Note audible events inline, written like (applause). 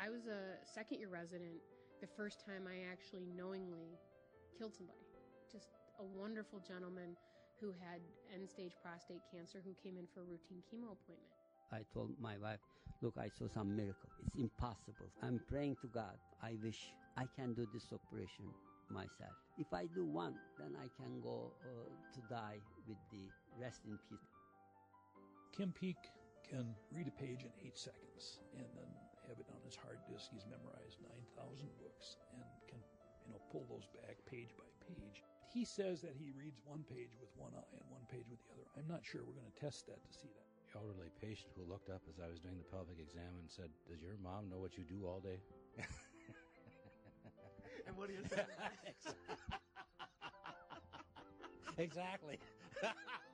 I was a second year resident the first time I actually knowingly killed somebody. Just a wonderful gentleman who had end stage prostate cancer who came in for a routine chemo appointment. I told my wife, look, I saw some miracle. It's impossible. I'm praying to God. I wish I can do this operation myself. If I do one, then I can go uh, to die with the rest in peace. Kim Peek can read a page in eight seconds and then have it on his hard disk. He's memorized 9,000 books and can, you know, pull those back page by page. He says that he reads one page with one eye and one page with the other. I'm not sure. We're going to test that to see that. The elderly patient who looked up as I was doing the pelvic exam and said, Does your mom know what you do all day? (laughs) and what do you say? (laughs) exactly. (laughs)